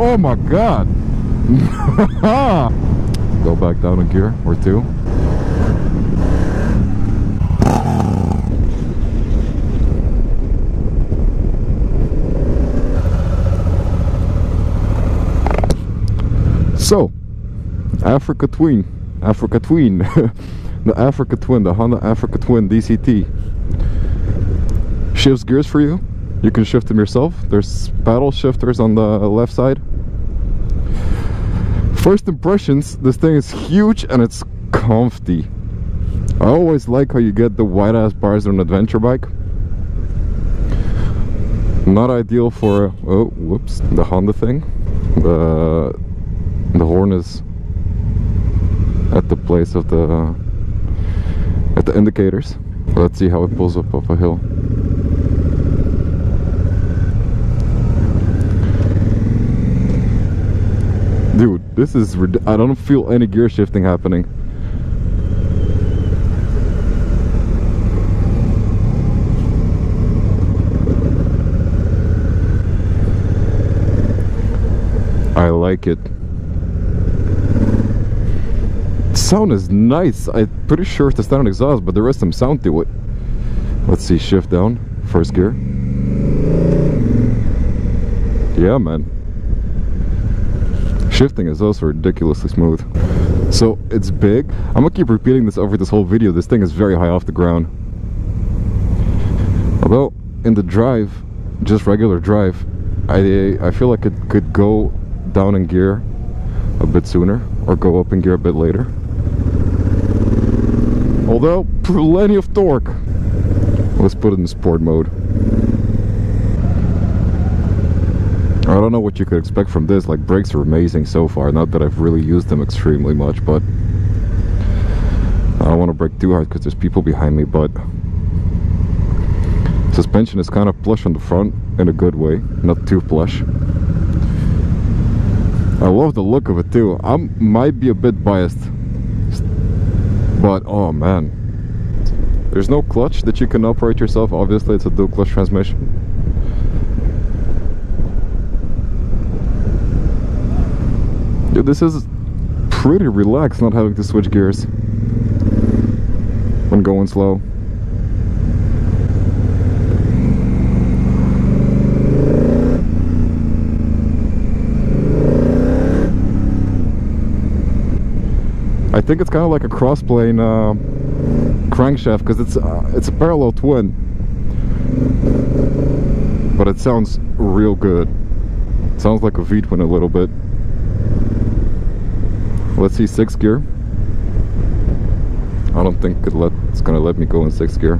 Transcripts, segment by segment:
Oh my god! Go back down a gear or two. So, Africa Twin, Africa Twin, the Africa Twin, the Honda Africa Twin DCT. Shifts gears for you. You can shift them yourself. There's paddle shifters on the left side. First impressions, this thing is huge and it's comfy. I always like how you get the wide ass bars on an adventure bike. Not ideal for, oh, whoops, the Honda thing. The the horn is at the place of the at the indicators let's see how it pulls up off a hill dude this is I don't feel any gear shifting happening I like it sound is nice. I'm pretty sure it's the standard exhaust, but there is some sound to it. Let's see, shift down, first gear. Yeah, man. Shifting is also ridiculously smooth. So, it's big. I'm gonna keep repeating this over this whole video. This thing is very high off the ground. Although, in the drive, just regular drive, I, I feel like it could go down in gear a bit sooner or go up in gear a bit later. Although, plenty of torque. Let's put it in sport mode. I don't know what you could expect from this, like brakes are amazing so far, not that I've really used them extremely much, but I don't want to brake too hard because there's people behind me, but suspension is kind of plush on the front in a good way, not too plush. I love the look of it too. I might be a bit biased but oh man. There's no clutch that you can operate yourself. Obviously it's a dual clutch transmission this is pretty relaxed not having to switch gears when going slow I think it's kind of like a crossplane uh, crankshaft because it's uh, it's a parallel twin, but it sounds real good. It sounds like a V-twin a little bit. Let's see sixth gear. I don't think it let, it's gonna let me go in sixth gear.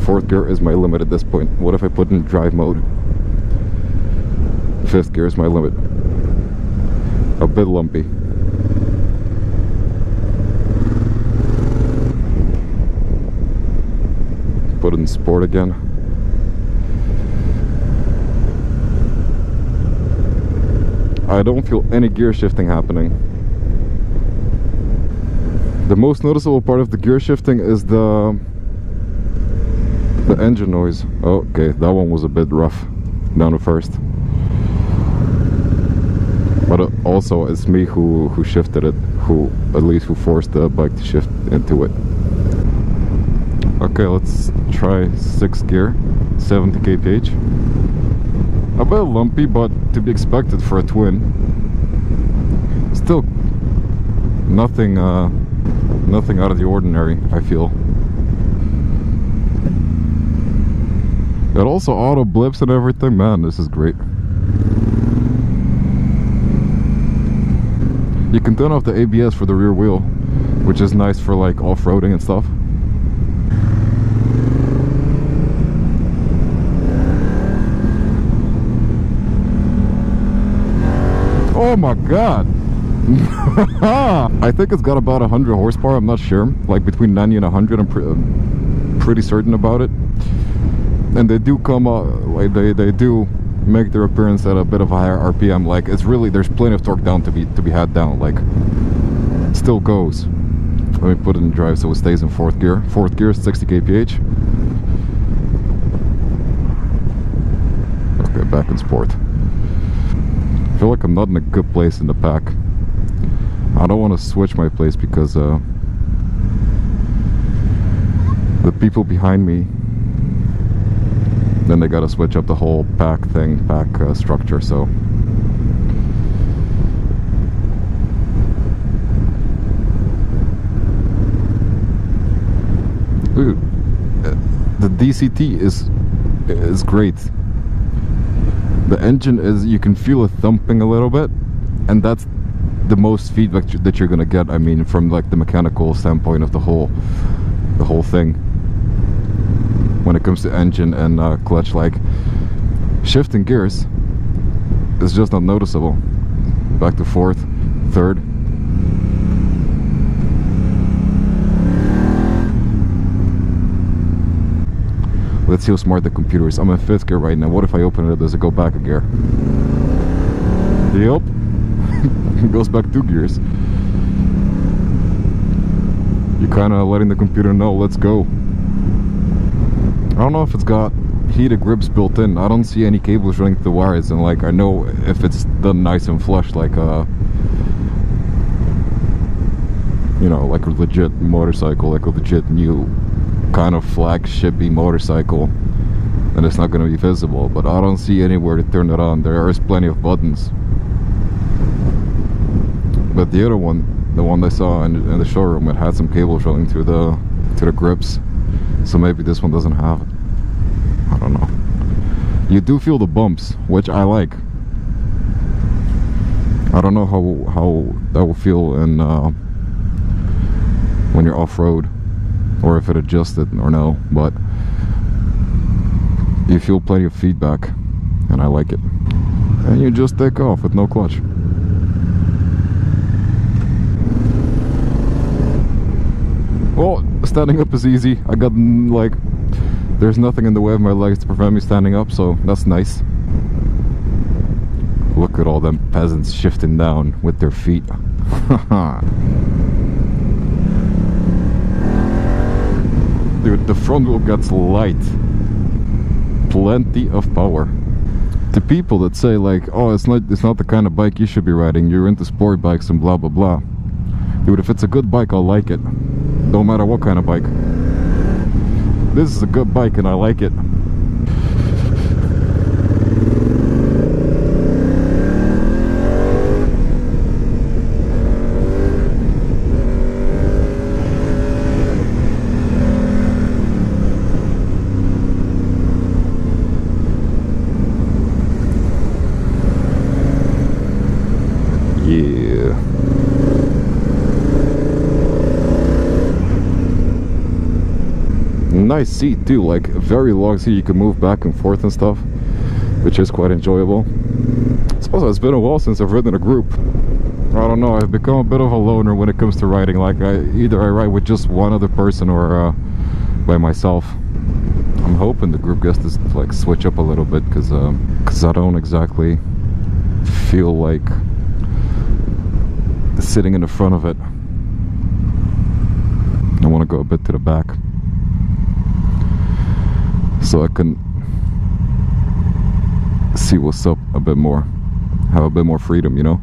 Fourth gear is my limit at this point. What if I put in drive mode? Fifth gear is my limit. A bit lumpy. put in sport again. I don't feel any gear shifting happening. The most noticeable part of the gear shifting is the the engine noise. Okay, that one was a bit rough down to first. But also it's me who, who shifted it, who at least who forced the bike to shift into it. Okay, let's try 6 gear, 70 kph. A bit lumpy, but to be expected for a twin. Still nothing uh, nothing out of the ordinary, I feel. It also auto blips and everything. Man, this is great. You can turn off the ABS for the rear wheel, which is nice for like off-roading and stuff. Oh my god. I think it's got about 100 horsepower, I'm not sure. Like between 90 and 100, I'm pre uh, pretty certain about it. And they do come, uh, like they, they do make their appearance at a bit of a higher RPM. Like it's really, there's plenty of torque down to be, to be had down. Like still goes. Let me put it in drive so it stays in fourth gear. Fourth gear, 60 kph. Okay, back in sport. I feel like I'm not in a good place in the pack. I don't want to switch my place because uh, the people behind me then they gotta switch up the whole pack thing, pack uh, structure, so Ooh, the DCT is is great. The engine is you can feel it thumping a little bit, and that's the most feedback that you're gonna get. I mean, from like the mechanical standpoint of the whole the whole thing. When it comes to engine and uh, clutch, like shifting gears is just not noticeable. Back to fourth, third. Let's see how smart the computer is. I'm in fifth gear right now. What if I open it? Up? Does it go back a gear? Yep. it goes back two gears. You're kind of letting the computer know, let's go. I don't know if it's got heated grips built in. I don't see any cables running through the wires. And like, I know if it's done nice and flush, like uh, you know, like a legit motorcycle, like a legit new kind of flagshipy motorcycle and it's not going to be visible but I don't see anywhere to turn it on there is plenty of buttons but the other one the one I saw in, in the showroom it had some cables running through the to the grips. So maybe this one doesn't have it. I don't know. You do feel the bumps which I like. I don't know how how that will feel in uh, when you're off-road or if it adjusted or no but you feel plenty of feedback and I like it. And you just take off with no clutch well standing up is easy. I got like there's nothing in the way of my legs to prevent me standing up so that's nice. Look at all them peasants shifting down with their feet. Dude the front wheel gets light. Plenty of power. The people that say like oh it's not it's not the kind of bike you should be riding. You're into sport bikes and blah blah blah. Dude if it's a good bike I'll like it no matter what kind of bike. This is a good bike and I like it nice seat too, like very long seat. You can move back and forth and stuff, which is quite enjoyable. Also, it's been a while since I've ridden a group. I don't know, I've become a bit of a loner when it comes to riding. Like, I either I ride with just one other person or uh, by myself. I'm hoping the group gets to like switch up a little bit because um, cause I don't exactly feel like sitting in the front of it. I want to go a bit to the back so I can see what's up a bit more have a bit more freedom you know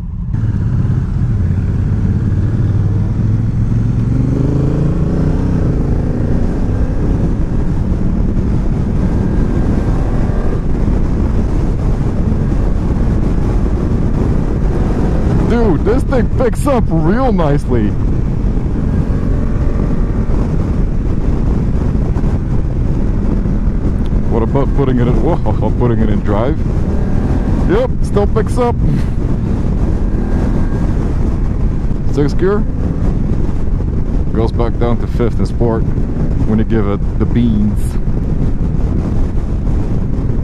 Dude, this thing picks up real nicely. What about putting it in, whoa, putting it in drive? Yep, still picks up. Six gear. Goes back down to fifth in sport when you give it the beans.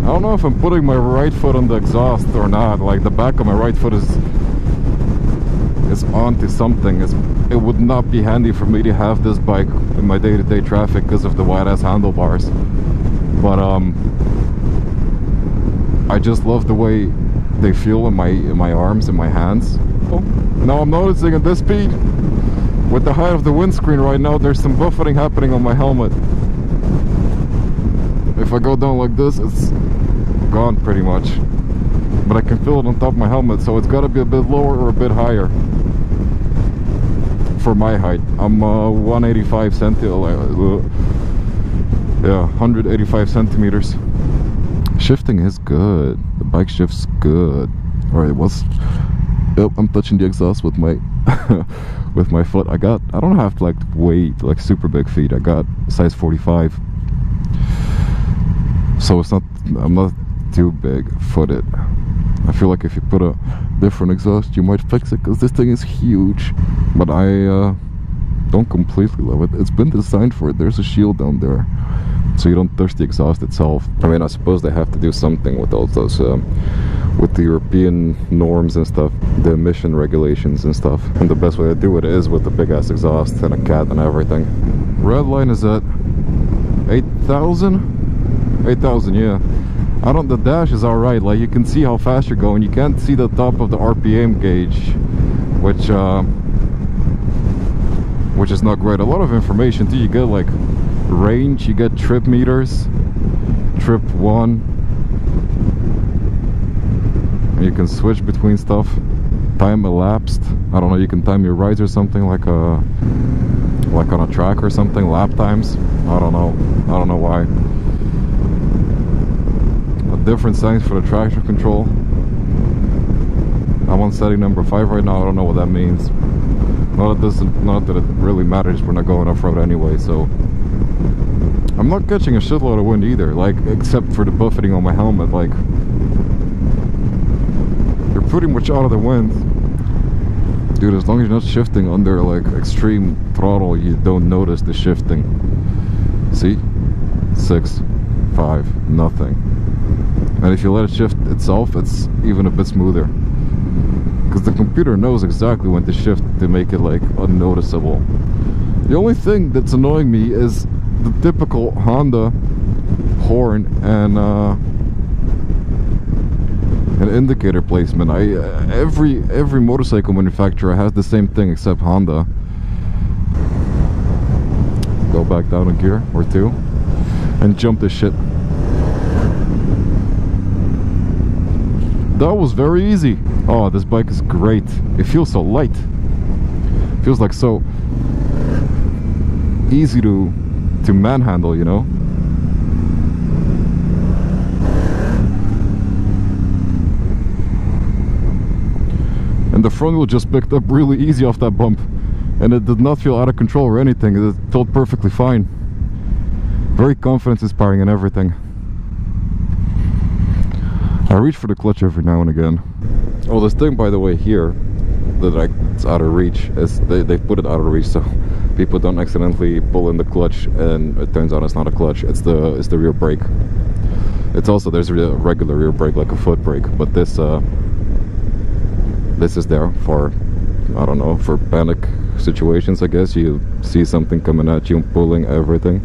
I don't know if I'm putting my right foot on the exhaust or not. Like the back of my right foot is is onto something. It's, it would not be handy for me to have this bike in my day-to-day -day traffic because of the wide-ass handlebars but um I just love the way they feel in my in my arms and my hands. Oh, now I'm noticing at this speed with the height of the windscreen right now there's some buffeting happening on my helmet. If I go down like this it's gone pretty much. But I can feel it on top of my helmet so it's got to be a bit lower or a bit higher for my height. I'm uh, 185 centimeters uh, yeah 185 centimeters shifting is good. The bike shifts good. All right what's yep i'm touching the exhaust with my with my foot. I got i don't have to like weight like super big feet. I got size 45 so it's not i'm not too big footed. I feel like if you put a different exhaust you might fix it because this thing is huge. But i uh, don't completely love it. It's been designed for it. There's a shield down there so you don't touch the exhaust itself i mean i suppose they have to do something with all those um, with the European norms and stuff, the emission regulations and stuff. And the best way to do it is with the big ass exhaust and a cat and everything. Red line is at 8,000? 8,000, yeah. Out on the dash is alright, like you can see how fast you're going. You can't see the top of the RPM gauge, which, uh, which is not great. A lot of information too, you get like range, you get trip meters, trip one, you can switch between stuff. Time elapsed. I don't know you can time your rides or something like a like on a track or something lap times. I don't know. I don't know why. A different settings for the traction control. I'm on setting number five right now. I don't know what that means. Not that doesn't not that it really matters. We're not going off-road anyway so i'm not catching a shitload of wind either like except for the buffeting on my helmet like You're pretty much out of the wind. Dude, as long as you're not shifting under like extreme throttle, you don't notice the shifting. See? Six, five, nothing. And if you let it shift itself, it's even a bit smoother. Because the computer knows exactly when to shift to make it like unnoticeable. The only thing that's annoying me is the typical Honda horn and uh, an indicator placement. I uh, every every motorcycle manufacturer has the same thing except Honda. Go back down a gear or two and jump this shit. That was very easy. Oh, this bike is great. It feels so light. Feels like so easy to to manhandle, you know? and the front wheel just picked up really easy off that bump. And it did not feel out of control or anything. It felt perfectly fine. Very confidence inspiring and everything. I reach for the clutch every now and again. Oh this thing by the way here that I, it's out of reach is they, they put it out of reach so people don't accidentally pull in the clutch and it turns out it's not a clutch it's the it's the rear brake. It's also there's a regular rear brake like a foot brake but this uh this is there for I don't know for panic situations I guess. You see something coming at you and pulling everything.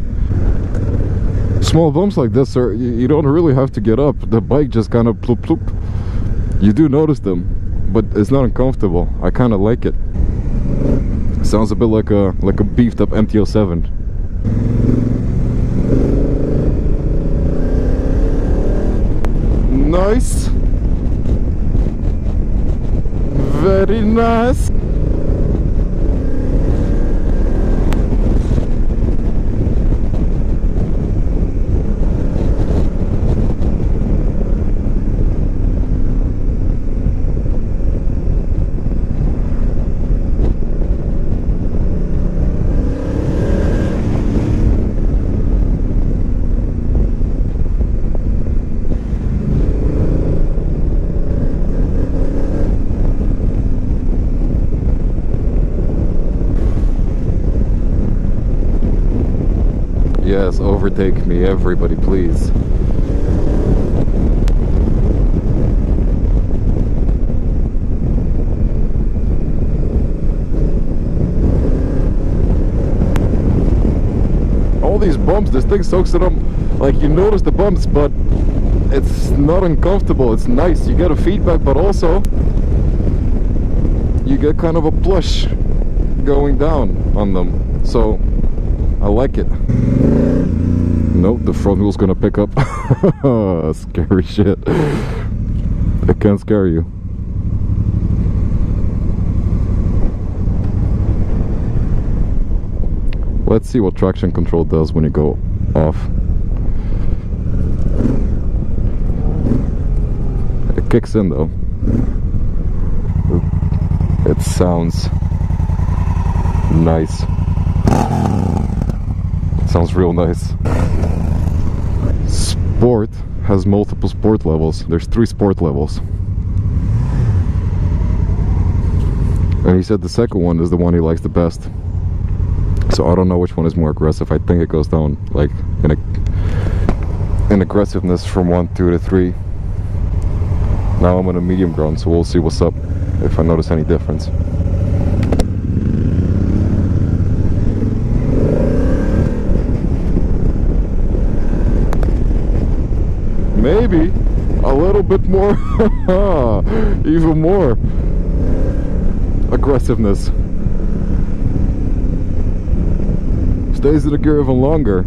Small bumps like this are you, don't really have to get up. The bike just kind of ploop ploop. You do notice them but it's not uncomfortable. I kind of like it sounds a bit like a like a beefed up MT-07 nice. Very nice Yes, overtake me, everybody, please. All these bumps, this thing soaks it up. Like, you notice the bumps, but it's not uncomfortable. It's nice. You get a feedback, but also you get kind of a plush going down on them. So I like it. Nope, the front wheel's gonna pick up. Scary shit. It can't scare you. Let's see what traction control does when you go off. It kicks in though. It sounds nice. Sounds real nice. Sport has multiple sport levels. There's three sport levels. And he said the second one is the one he likes the best. So I don't know which one is more aggressive. I think it goes down like in a, in aggressiveness from one, two to three. Now I'm on a medium ground, so we'll see what's up if I notice any difference. Maybe a little bit more, even more aggressiveness. stays in the gear even longer.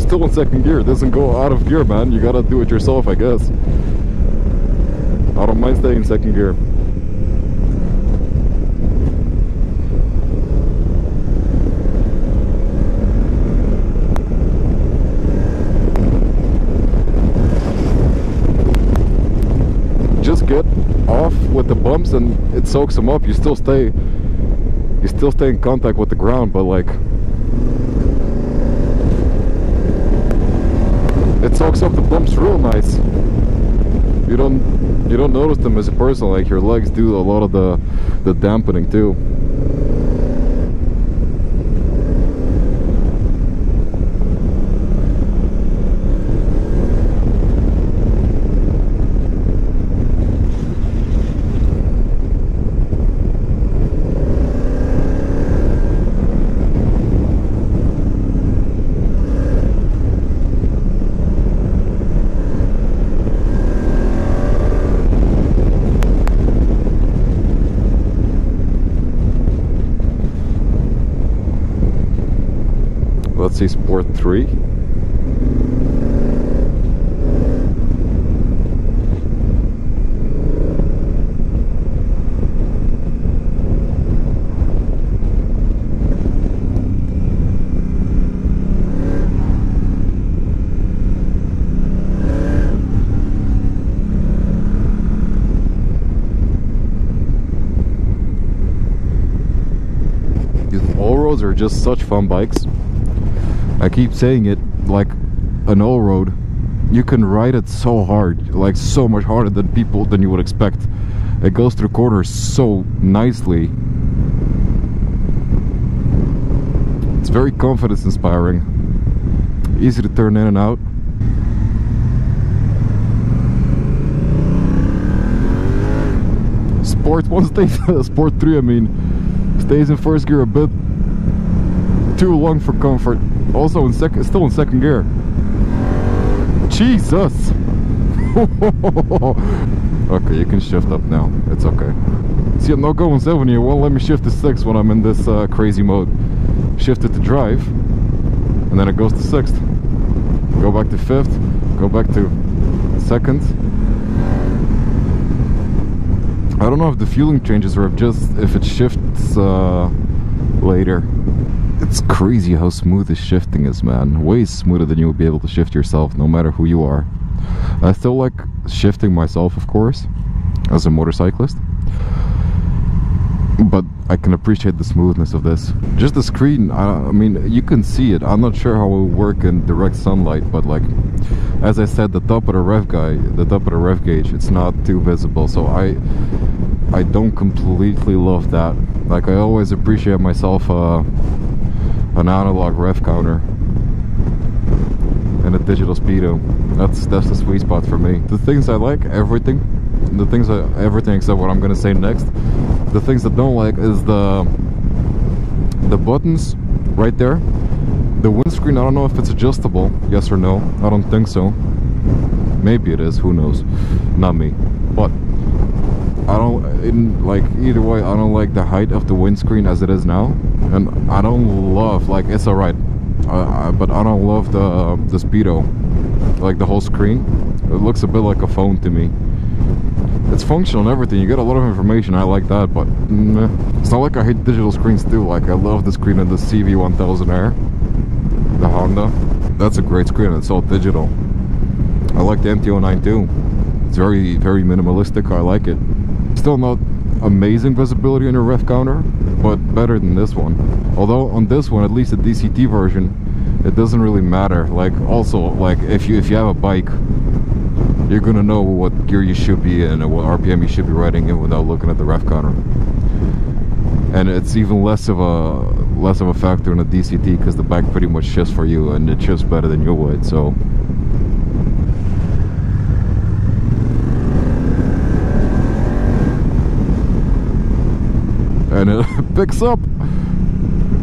Still in second gear, it doesn't go out of gear man, you gotta do it yourself I guess. I don't mind staying in second gear. Just get off with the bumps and it soaks them up you still stay you still stay in contact with the ground but like it soaks up the bumps real nice you don't you don't notice them as a person like your legs do a lot of the the dampening too see Sport 3. all roads are just such fun bikes I keep saying it like an all road. You can ride it so hard like so much harder than people than you would expect. It goes through corners so nicely. It's very confidence inspiring. Easy to turn in and out. Sport one stays sport 3 I mean stays in first gear a bit too long for comfort also in second, still in second gear. Jesus! okay, you can shift up now. It's okay. See, I'm not going 70. It won't let me shift to 6 when I'm in this uh, crazy mode. Shift it to drive, and then it goes to 6th. Go back to 5th, go back to 2nd. I don't know if the fueling changes or if just if it shifts uh, later. It's crazy how smooth this shifting is, man. Way smoother than you would be able to shift yourself, no matter who you are. I still like shifting myself, of course, as a motorcyclist. But I can appreciate the smoothness of this. Just the screen, I, I mean, you can see it. I'm not sure how it will work in direct sunlight, but like, as I said, the top of the rev guy, the top of the rev gauge, it's not too visible. So I, I don't completely love that. Like, I always appreciate myself uh, an analog rev counter and a digital speedo. That's that's the sweet spot for me. The things I like, everything. The things I, everything except what I'm gonna say next. The things that don't like is the the buttons right there. The windscreen, I don't know if it's adjustable, yes or no. I don't think so. Maybe it is, who knows. Not me. But I don't in like either way I don't like the height of the windscreen as it is now and I don't love like it's alright. Uh, but I don't love the the speedo. Like the whole screen. It looks a bit like a phone to me. It's functional and everything. You get a lot of information. I like that but it's not like I hate digital screens too. Like I love the screen in the CB1000R the Honda. That's a great screen. It's all digital. I like the MT-09 too. It's very very minimalistic. I like it. Still not amazing visibility on your rev counter but better than this one. Although on this one at least the DCT version it doesn't really matter. Like also like if you if you have a bike you're gonna know what gear you should be in and what RPM you should be riding in without looking at the rev counter. And it's even less of a less of a factor in a DCT because the bike pretty much shifts for you and it shifts better than you would so and it picks up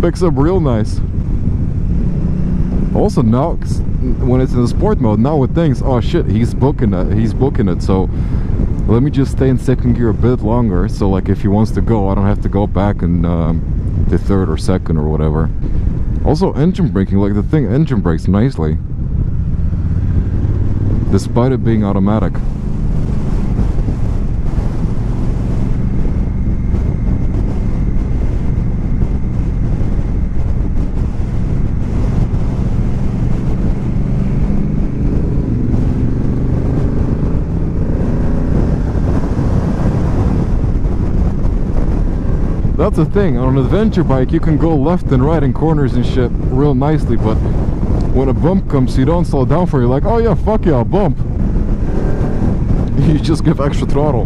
picks up real nice. Also now when it's in the sport mode now it thinks oh shit he's booking it he's booking it. So let me just stay in second gear a bit longer. So like if he wants to go I don't have to go back and um, the third or second or whatever. Also engine braking like the thing engine brakes nicely. Despite it being automatic that's the thing. On an adventure bike you can go left and right in corners and shit real nicely but when a bump comes you don't slow down for you like oh yeah fuck yeah I'll bump. You just give extra throttle.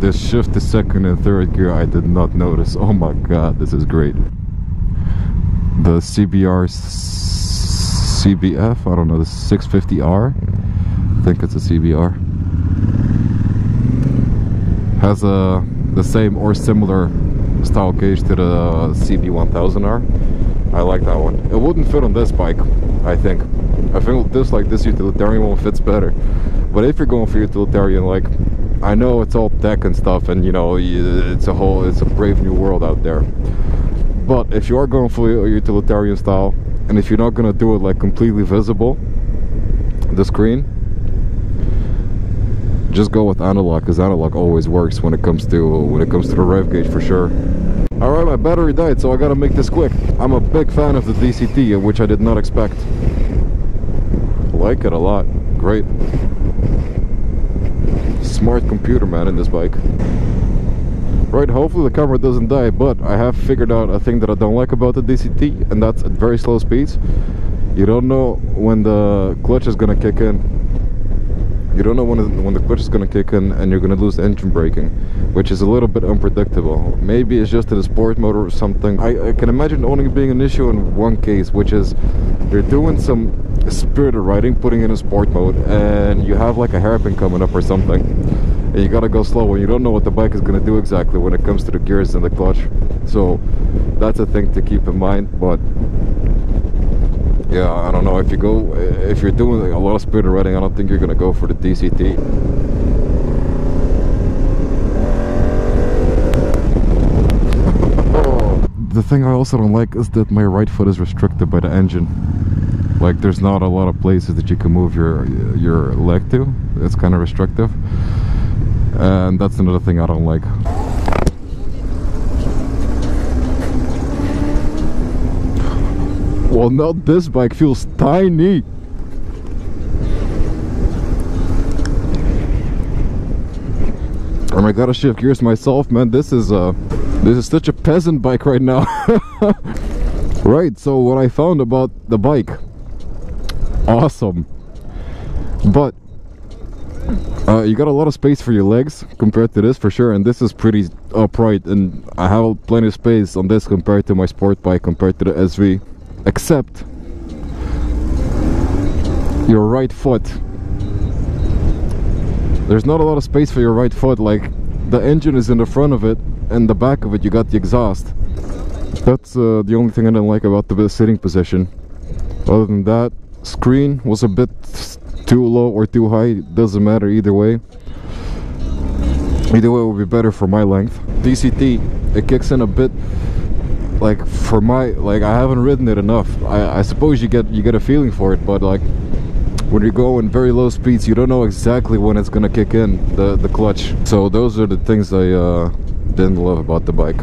This shift to second and third gear I did not notice. Oh my god this is great the CBR CBF I don't know the 650R I think it's a CBR has a the same or similar style cage to the uh, CB1000R I like that one. It wouldn't fit on this bike I think. I think this like this utilitarian one fits better. But if you're going for utilitarian like I know it's all tech and stuff and you know it's a whole it's a brave new world out there but if you are going for a utilitarian style and if you're not going to do it like completely visible the screen just go with analog because analog always works when it comes to when it comes to the rev gauge for sure. All right my battery died so i gotta make this quick. I'm a big fan of the dct which i did not expect. Like it a lot. Great. Smart computer man in this bike Right, hopefully the camera doesn't die, but I have figured out a thing that I don't like about the DCT, and that's at very slow speeds. You don't know when the clutch is gonna kick in. You don't know when the, when the clutch is gonna kick in and you're gonna lose engine braking, which is a little bit unpredictable. Maybe it's just in a sport mode or something. I, I can imagine only being an issue in one case, which is you're doing some spirited riding, putting in a sport mode, and you have like a hairpin coming up or something and you gotta go slow when you don't know what the bike is gonna do exactly when it comes to the gears and the clutch. So that's a thing to keep in mind but yeah I don't know. If you go if you're doing a lot of speed riding I don't think you're gonna go for the DCT the thing I also don't like is that my right foot is restricted by the engine. Like there's not a lot of places that you can move your your leg to. It's kind of restrictive and that's another thing I don't like. Well now this bike feels tiny. Oh my gotta shift gears myself man. This is uh this is such a peasant bike right now. Right so what I found about the bike awesome. But uh, you got a lot of space for your legs compared to this for sure and this is pretty upright and I have plenty of space on this compared to my sport bike compared to the SV except your right foot there's not a lot of space for your right foot like the engine is in the front of it and the back of it you got the exhaust That's uh, the only thing I didn't like about the sitting position. Other than that, screen was a bit too low or too high. Doesn't matter either way. Either way would be better for my length. DCT, it kicks in a bit like for my like I haven't ridden it enough. I, I suppose you get you get a feeling for it, but like when you go in very low speeds, you don't know exactly when it's gonna kick in the the clutch. So those are the things I uh, didn't love about the bike.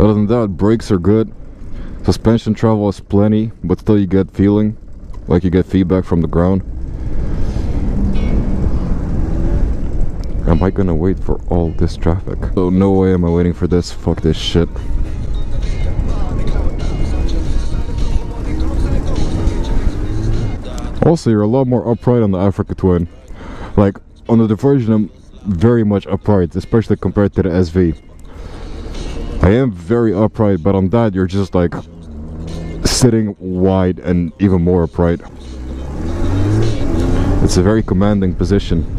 Other than that, brakes are good. Suspension travel is plenty, but still you get feeling, like you get feedback from the ground. Am I gonna wait for all this traffic? Oh, no way am I waiting for this. Fuck this shit. Also, you're a lot more upright on the Africa Twin. Like, on the Diversion, I'm very much upright, especially compared to the SV. I am very upright, but on that, you're just like sitting wide and even more upright. It's a very commanding position.